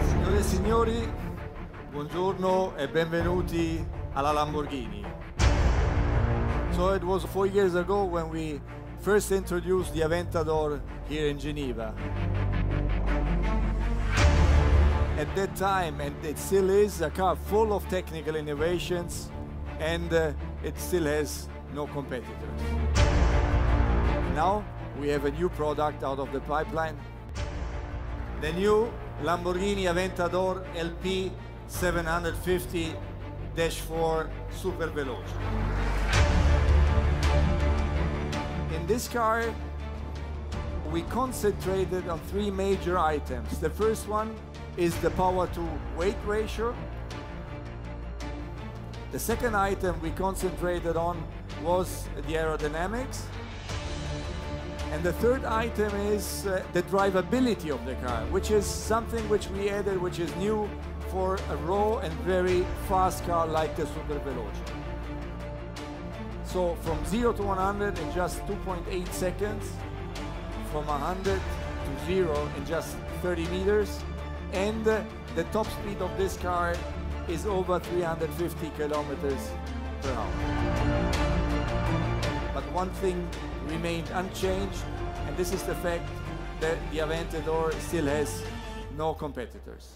Signore e signori, buongiorno e benvenuti alla Lamborghini. So it was four years ago when we first introduced the Aventador here in Geneva. At that time, and it still is, a car full of technical innovations and uh, it still has no competitors. Now, we have a new product out of the pipeline. The new Lamborghini Aventador LP 750-4 Super Veloce. In this car, we concentrated on three major items. The first one is the power to weight ratio. The second item we concentrated on was the aerodynamics. And the third item is uh, the drivability of the car, which is something which we added, which is new for a raw and very fast car like the Super Veloce. So from 0 to 100 in just 2.8 seconds, from 100 to 0 in just 30 meters, and uh, the top speed of this car is over 350 kilometers per hour. One thing remained unchanged, and this is the fact that the Aventador still has no competitors.